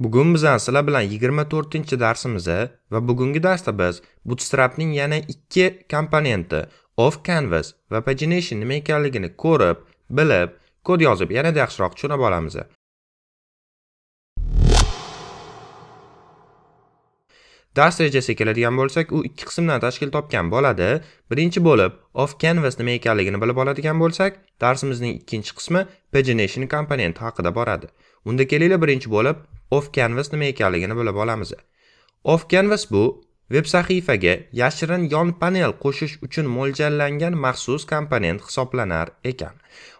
Bugun bizlar sizlar bilan 24-darsimiz va bugungi darsda biz Bootstrapning yana ikki komponenti off canvas va pagination nima ekanligini ko'rib, bilib, kod yozib yanada yaxshiroq tushunib olamiz. Dars rejasi keladigan bo'lsak, u ikki qismdan tashkil topgan bo'ladi. Birinchi bo'lib, off canvas nima ekanligini bilib oladigan bo'lsak, darsimizning ikkinchi qismi pagination komponenti haqida boradi. Unda kelinglar birinchi bo'lib off canvas nima ekanligini bilib olamiz. Off canvas bu veb sahifaga yashirin yon panel qo'shish uchun mo'ljallangan maxsus komponent hisoblanar ekan.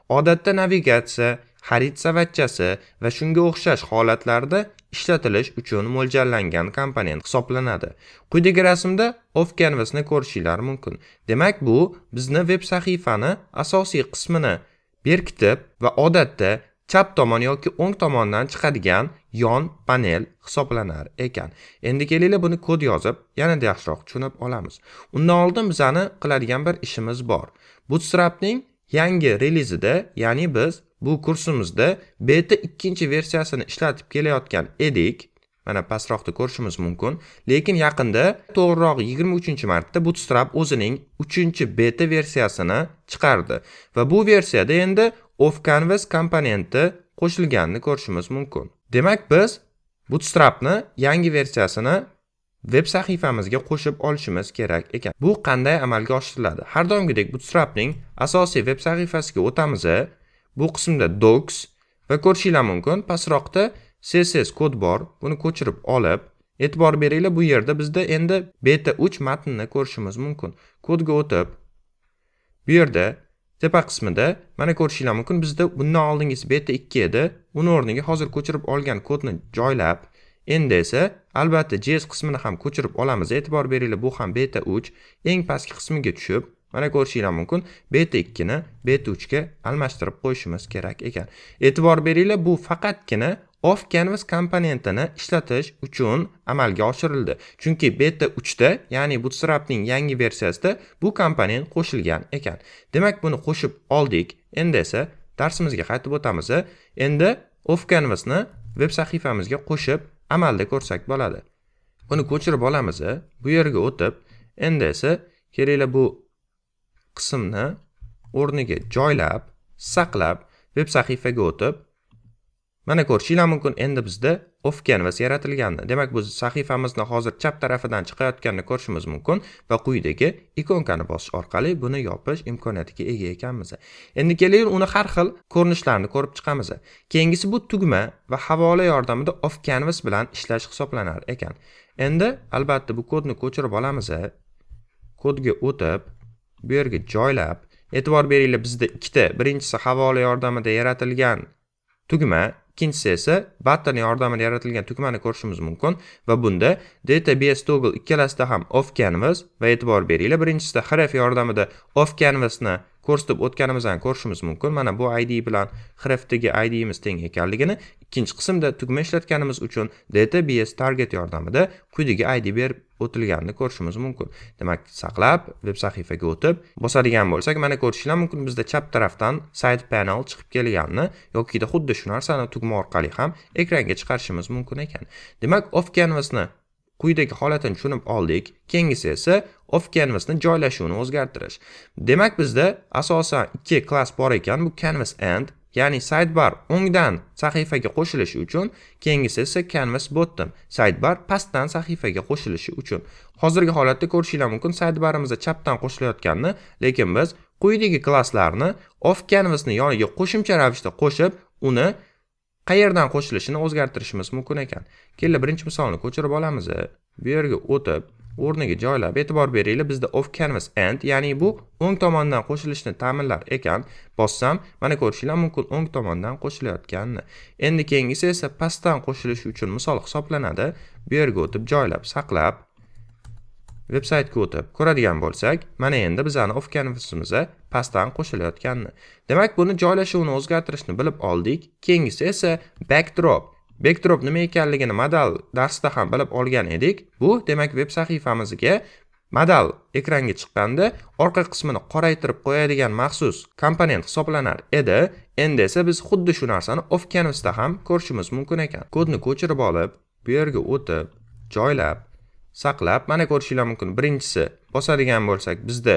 Odatda navigatsiya, xarid savatchasi va shunga o'xshash holatlarda ishlatilish uchun mo'ljallangan komponent hisoblanadi. Quyidagi rasmda off canvasni ko'rishinglar mumkin. Demak, bu bizni veb sahifani asosiy qismini berkitib va odatda chap tomon yoki o'ng tomondan chiqadigan yon panel hisoblanar ekan. Endi kelinglar buni kod yozib, yanada yaxshiroq tushunib olamiz. Undan oldin bizani qiladigan bir ishimiz bor. Bootstrapning yangi relizida, ya'ni biz bu kursimizda beta 2 versiyasini ishlatib kelayotgan edik. Mana pastroqda ko'rishimiz mumkin, lekin yaqinda to'g'riroq 23-martda Bootstrap o'zining 3-beta versiyasini chiqardi va bu versiyada endi off canvas komponenti qo'shilganini ko'rishimiz mumkin. Demak, biz Bootstrapni yangi versiyasini veb sahifamizga qo'shib olishimiz kerak ekan. Bu qanday amalga oshiriladi? Har doimgidek Bootstrapning asosiy veb sahifasiga o'tamiz. Bu qismda docs va ko'rishinglar mumkin pastroqda css kod bor. Buni ko'chirib olib, e'tibor beringlar, bu yerda bizda endi beta 3 matnni ko'rishimiz mumkin. Kodga o'tib, bu yerda tepa qismida mana ko'rishinglar mumkin bizda bundan oldingisi beta 2 edi. Uni o'rniga hozir ko'chirib olgan kodni joylab endi esa albatta js qismini ham ko'chirib olamiz. E'tibor beringlar bu ham beta 3 eng pastki qismiga tushib mana ko'rishinglar mumkin beta 2 ni beta 3 ga almashtirib qo'yishimiz kerak ekan. E'tibor beringlar bu faqatgina off canvas komponentini ishlatish uchun amalga oshirildi. Chunki beta 3 da ya'ni bootstrapning yangi versiyasida bu komponent qo'shilgan ekan. Demak buni qo'shib oldik. Endi esa darsimizga qaytib o'tamiz endi off canvasni veb sahifamizga qo'shib amalda ko'rsak bo'ladi. Buni ko'chirib olamiz bu yerga o'tib endi esa kelinglar bu qismni o'rniga joylab saqlab veb sahifaga o'tib Mana ko'rishinglar mumkin endi bizda of canvas yaratilgandi. Demak, biz sahifamizni hozir chap tarafidan chiqayotganini ko'rishimiz mumkin va quyidagi ikonkani bosish orqali buni yopish imkoniyatiga ega ekanmiz. Endi keling uni har xil ko'rinishlarini ko'rib chiqamiz. Keyingisi bu tugma va havola yordamida of canvas bilan ishlash hisoblanar ekan. Endi albatta bu kodni ko'chirib olamiz. Kodga o'tib, bu yerga joylab, e'tibor beringlar bizda ikkita, birinchisi havola yordamida yaratilgan tugma. Ikkinchisi esa button yordamida yaratilgan tugmani ko'rishimiz mumkin va bunda database toggle ikkalasida ham off canvas va e'tibor beringlar birinchisida href yordamida off canvasni ko'rsatib o'tganimizni ko'rishimiz mumkin. Mana bu id bilan hrefdagi idimiz teng ekanligini ikkinchi qismda tugma ishlatganimiz uchun dtbs target yordamida quyidagi id berib o'tilganini ko'rishimiz mumkin. Demak saqlab veb sahifaga o'tib bosadigan bo'lsak mana ko'rishinglar mumkin. Bizda chap tarafdan side panel chiqib kelganini yokida xuddi shu narsani tugma orqali ham ekranga chiqarishimiz mumkin ekan. Demak off canvasni quyidagi holatini tushunib oldik. Keyingisi esa off canvasni joylashuvini o'zgartirish. Demak bizda asosan ikki klass bor ekan bu canvas end ya'ni sidebar o'ngdan sahifaga qo'shilishi uchun keyingisi esa canvas bottom sidebar pastdan sahifaga qo'shilishi uchun. Hozirgi holatda ko'rishinglar mumkin sidebarimiz chapdan qo'shilayotganini lekin biz quyidagi klasslarni off canvasni yoniga qo'shimcha ravishda qo'shib uni qayerdan qo'shilishini o'zgartirishimiz mumkin ekan. Kelinglar birinchi misolni ko'chirib olamiz. Bu yerga o'tib o'rniga joylab e'tibor beringlar bizda off canvas end ya'ni bu o'ng tomondan qo'shilishni ta'minlar ekan. Bossam mana ko'rishinglar mumkin o'ng tomondan qo'shilayotganini endi keyingisi esa pastdan qo'shilishi uchun misol hisoblanadi. Bu yerga o'tib joylab saqlab veb saytga o'tib ko'radigan bo'lsak mana endi bizani off canvasimizga pastdan qo'shilayotganini demak buni joylashuvini o'zgartirishni bilib oldik. Keyingisi esa backdrop. Backdrop nima ekanligini modal darsda ham bilib olgan edik. Bu demak veb sahifamizga modal ekranga chiqqanda orqa qismini qoraytirib qo'yadigan maxsus komponent hisoblanar edi. Endi esa biz xuddi shu narsani off canvasda ham ko'rishimiz mumkin ekan. Kodni ko'chirib olib bu yerga o'tib joylab saqlab mana ko'rishinglar mumkin. Birinchisi bosadigan bo'lsak bizda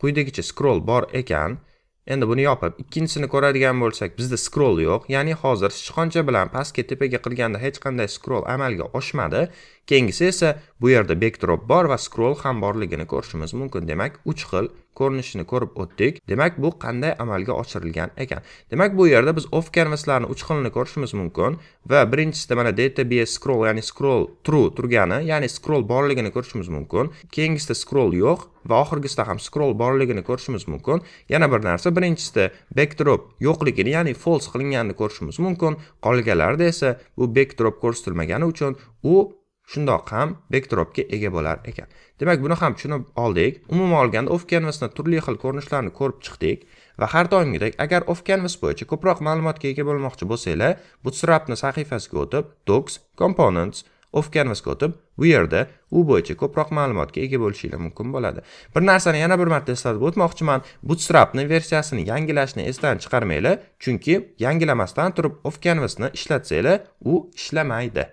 quyidagicha scroll bor ekan. Endi buni yopib ikkinchisini ko'radigan bo'lsak bizda scroll yo'q. Ya'ni hozir sichqoncha bilan pastga tepaga qilganda hech qanday scroll amalga oshmadi. Keyingisi esa bu yerda backdrop bor va scroll ham borligini ko'rishimiz mumkin. Demak uch xil ko'rinishini ko'rib o'tdik. Demak bu qanday amalga oshirilgan ekan? Demak bu yerda biz off canvaslarni uch xilini ko'rishimiz mumkin va birinchisida mana database scroll ya'ni scroll true turgani ya'ni scroll borligini ko'rishimiz mumkin. Keyingisida scroll yo'q va oxirgisida ham scroll borligini ko'rishimiz mumkin. Yana bir narsa birinchisida backdrop yo'qligini ya'ni false qilinganini ko'rishimiz mumkin. Qolganlarida esa bu backdrop ko'rsatilmagani uchun u shundoq ham backdropga ega bo'lar ekan. Demak buni ham tushunib oldik. Umuman olganda off canvasni turli xil ko'rinishlarni ko'rib chiqdik va har doimgidek agar off canvas bo'yicha ko'proq ma'lumotga ega bo'lmoqchi bo'lsanglar bootstrapni sahifasiga o'tib docs components off canvasga o'tib bu yerda u bo'yicha ko'proq ma'lumotga ega bo'lishinglar mumkin bo'ladi. Bir narsani yana bir marta eslatib o'tmoqchiman. Bootstrapni versiyasini yangilashni esdan chiqarmanglar chunki yangilamasdan turib off canvasni ishlatsanglar u ishlamaydi.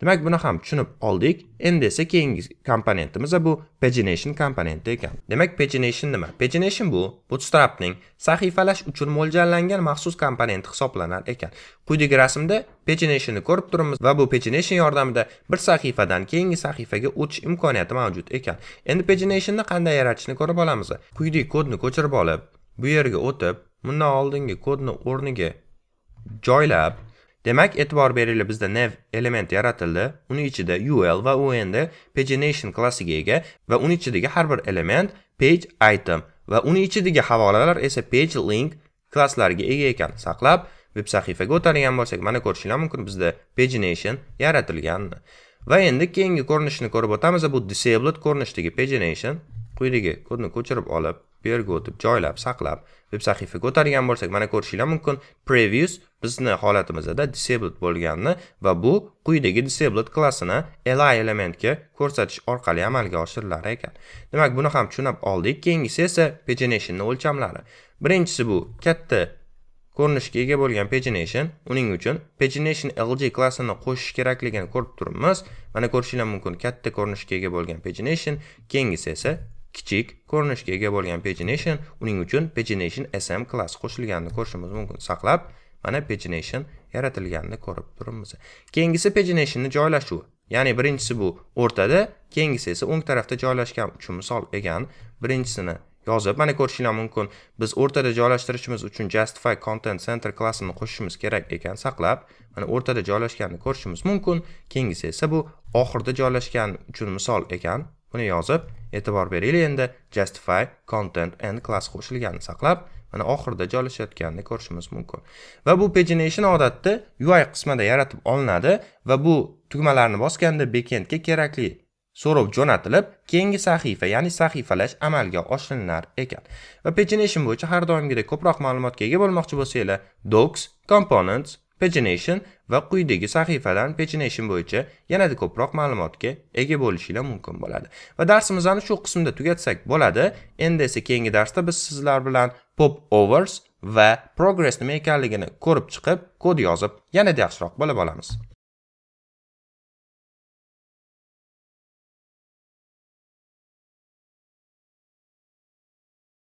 Demak buni ham tushunib oldik. Endi esa keyingi komponentimiz bu pagination komponenti ekan. Demak pagination nima? Pagination bu bootstrapning sahifalash uchun mo'ljallangan maxsus komponenti hisoblanar ekan. Quyidagi rasmda paginationni ko'rib turibmiz va bu pagination yordamida bir sahifadan keyingi sahifaga o'tish imkoniyati mavjud ekan. Endi paginationni qanday yaratishni ko'rib olamiz. Quyidagi kodni ko'chirib olib bu yerga o'tib bundan oldingi kodni o'rniga joylab Demak, e'tibor beringlar, bizda nav element yaratildi. Uning ichida ul va und pagination klassiga ega va uning ichidagi har bir element page item va uning ichidagi havolalar esa page link klasslariga ega ekan. Saqlab veb sahifaga o'tadigan bo'lsak, mana ko'rishinglar mumkin bizda pagination yaratilgan. Va endi keyingi ko'rinishni ko'rib o'tamiz. Bu disabled ko'rinishdagi pagination quyidagi kodni ko'chirib olib, bu yerga o'tib joylab, saqlab veb sahifaga o'tadigan bo'lsak, mana ko'rishinglar mumkin. Previous bizni holatimizda disabled bo'lganini va bu quyidagi disabled klassini li elementga ko'rsatish orqali amalga oshirilar ekan. Demak buni ham tushunib oldik. Keyingisi esa pagination o'lchamlari. Birinchisi bu katta ko'rinishga ega bo'lgan pagination. Uning uchun pagination lg klassini qo'shish kerakligini ko'rib turibmiz. Mana ko'rishinglar mumkin katta ko'rinishga ega bo'lgan pagination. Keyingisi esa kichik ko'rinishga ega bo'lgan pagination uning uchun pagination sm klass qo'shilganini ko'rishimiz mumkin. Saqlab mana pagination yaratilganini ko'rib turibmiz. Keyingisi paginationni joylashuvi ya'ni birinchisi bu o'rtada keyingisi esa o'ng tarafda joylashgan uchun misol ekan. Birinchisini yozib mana ko'rishinglar mumkin. Biz o'rtada joylashtirishimiz uchun justify content center klassini qo'shishimiz kerak ekan. Saqlab mana o'rtada joylashganini ko'rishimiz mumkin. Keyingisi esa bu oxirida joylashgan uchun misol ekan. Buni yozib e'tibor beringlar endi. Justify content and class qo'shilganini saqlab mana oxirida joylashayotganini ko'rishimiz mumkin. Va bu pagination odatda UI qismida yaratib olinadi va bu tugmalarni bosganda bekendga kerakli so'rov jo'natilib keyingi sahifa ya'ni sahifalash amalga oshirilar ekan. Va pagination bo'yicha har doimgidek ko'proq ma'lumotga ega bo'lmoqchi bo'lsanglar docs components pagination va quyidagi sahifadan pagination bo'yicha yanada ko'proq ma'lumotga ega bo'lishinglar mumkin bo'ladi. Va darsimizni shu qismda tugatsak bo'ladi. Endi esa keyingi darsda biz sizlar bilan pop overs va progress nima ekanligini ko'rib chiqib kod yozib yanada yaxshiroq bo'lib olamiz.